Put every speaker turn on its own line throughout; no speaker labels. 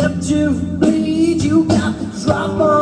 left to bleed. You got the drop on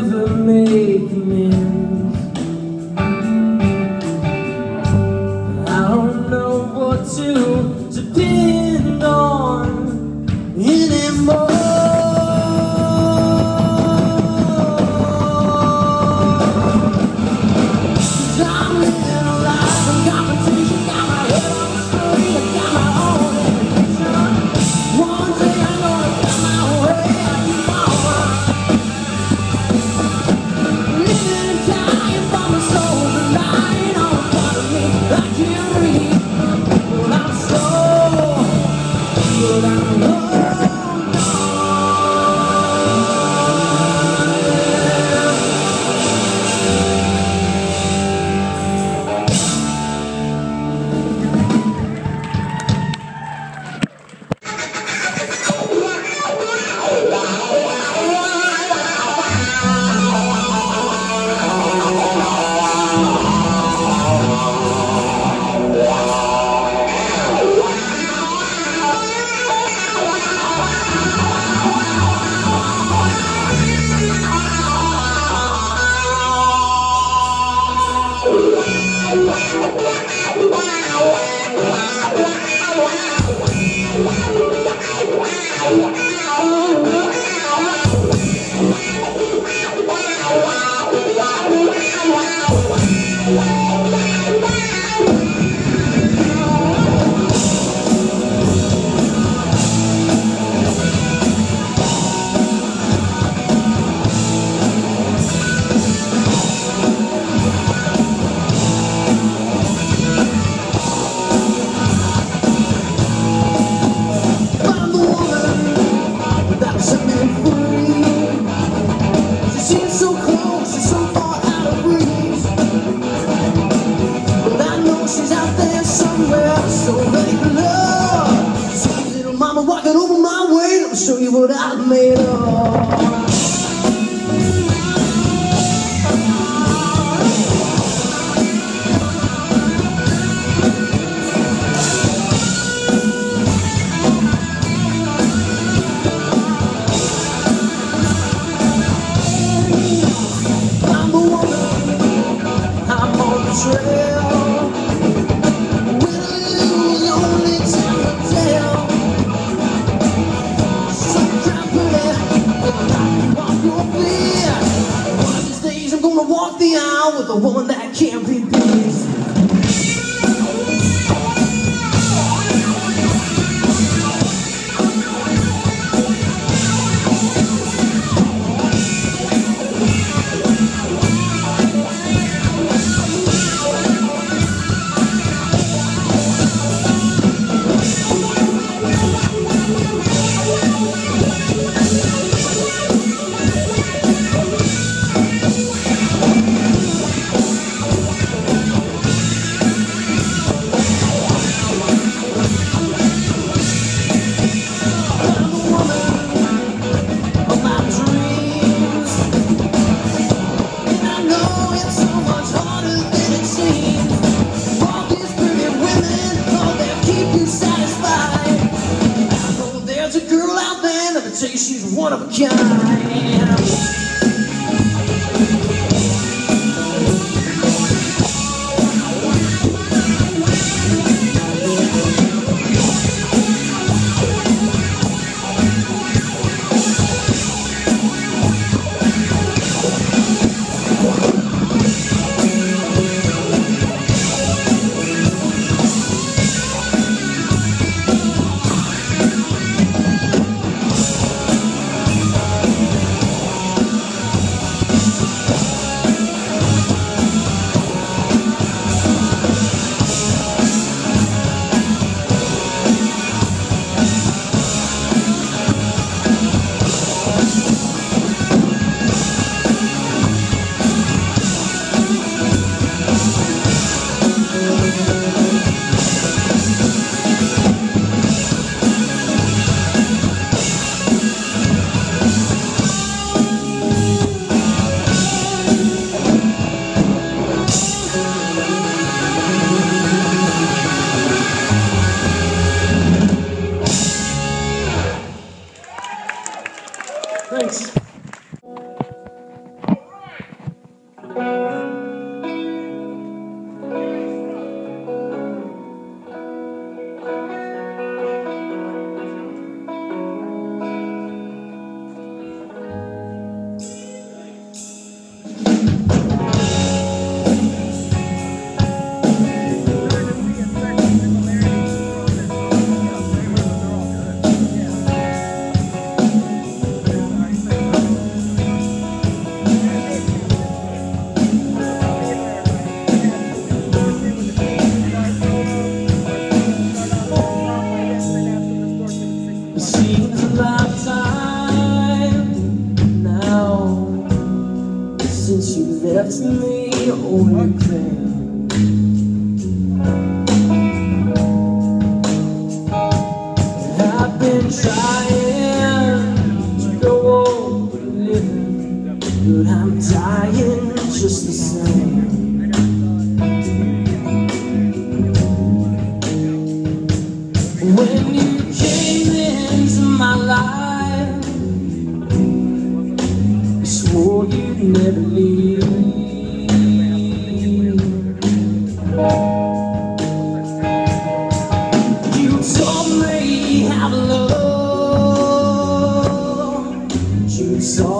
never made So I ready for love. So little mama walking over my way. I'll show you what I made of.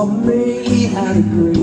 Taught me. how to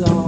on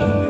Another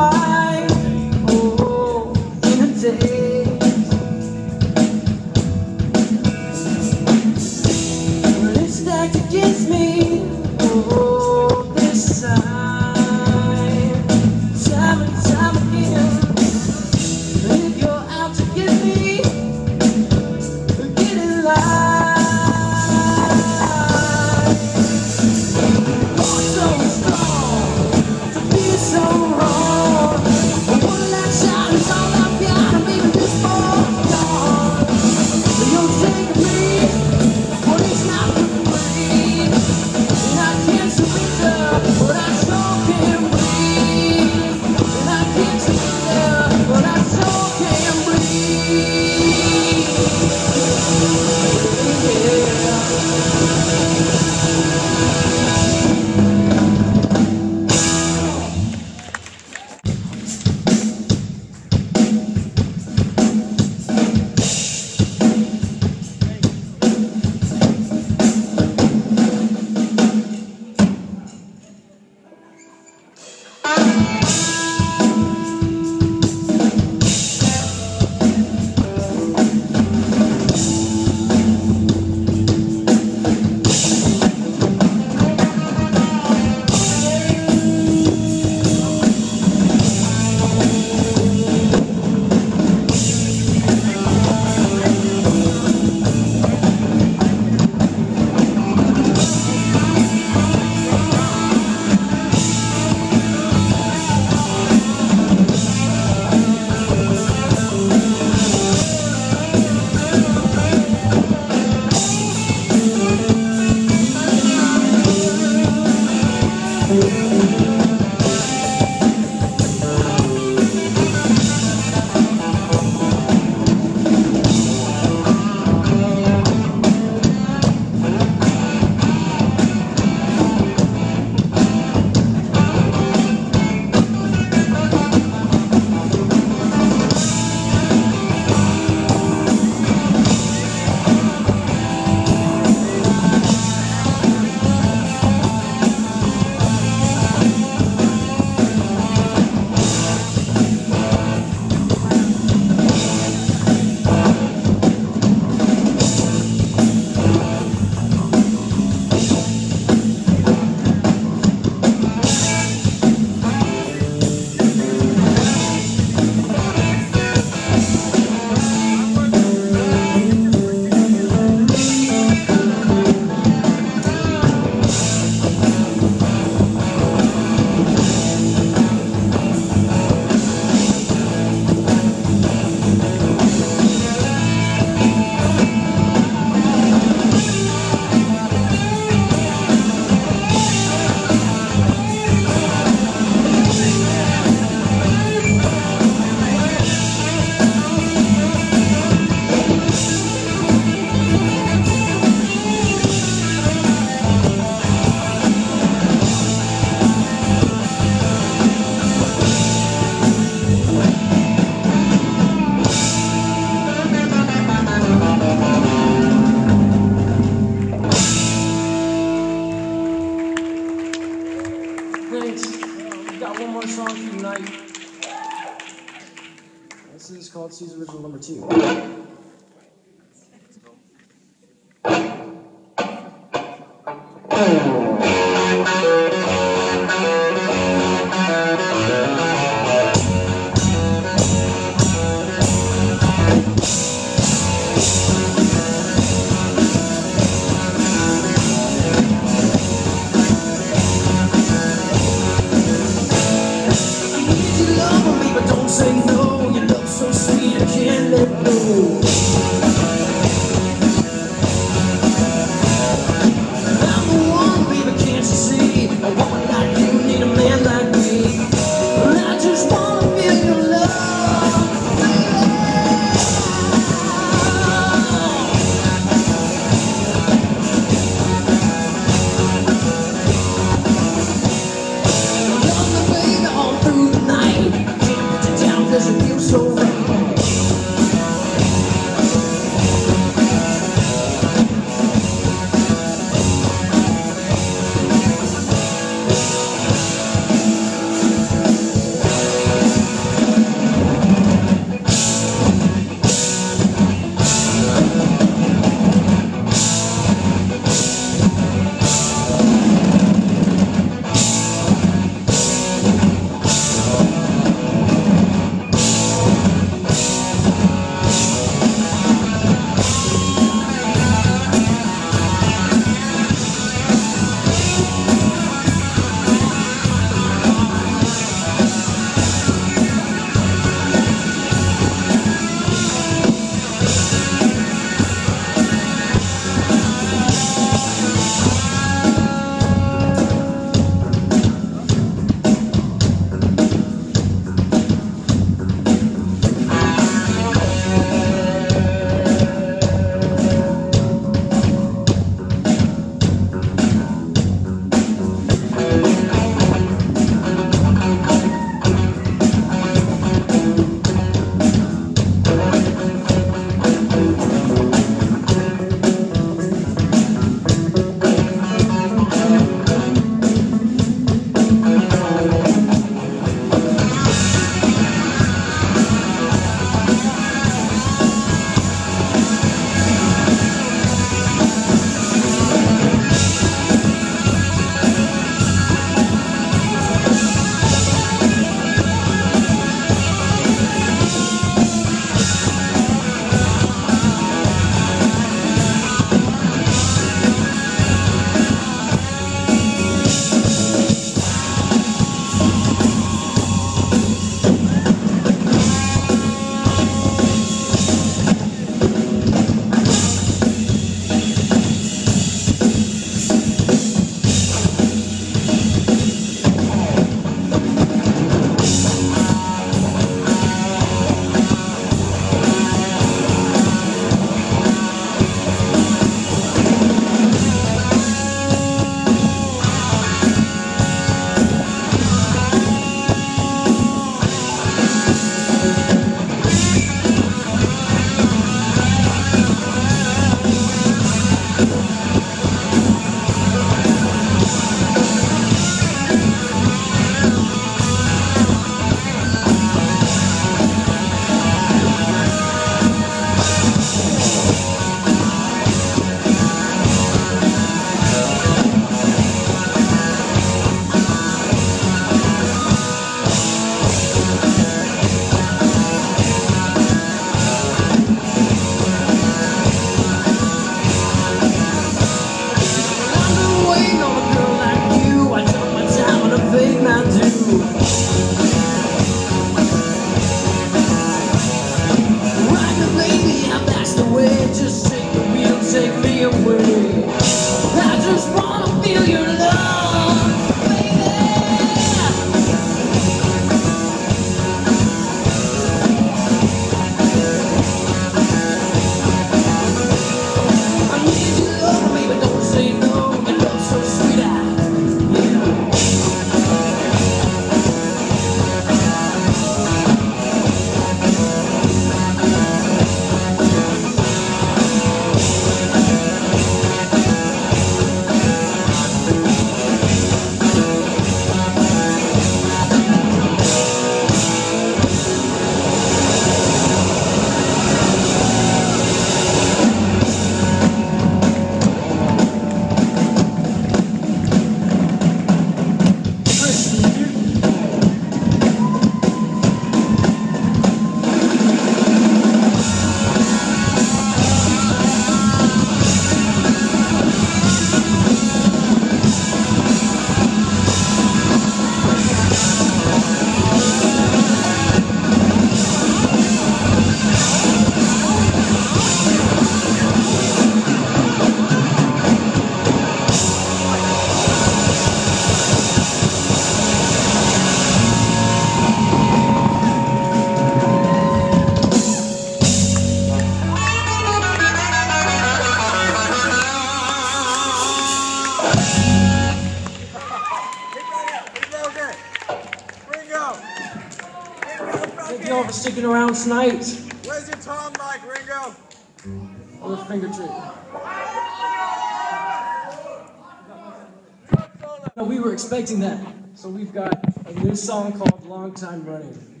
expecting that. So we've got a new song called Long Time Running.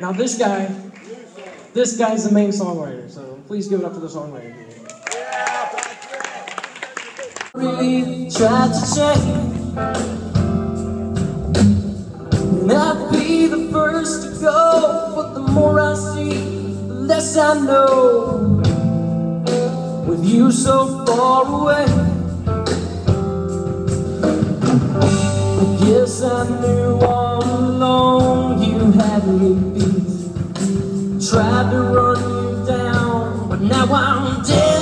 Now this guy, this guy's the main songwriter, so please give it up for the songwriter. Really tried to change. I'd be the first to go, but the more I see, the less I know. With you so far away. Guess I knew all along you had me beat. Tried to run you down, but now I'm dead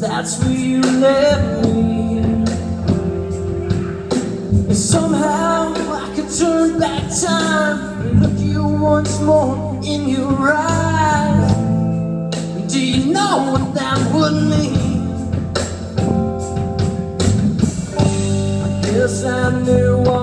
that's where you left me And somehow I could turn back time And look you once more in your eyes Do you know what that would mean? Yes, I knew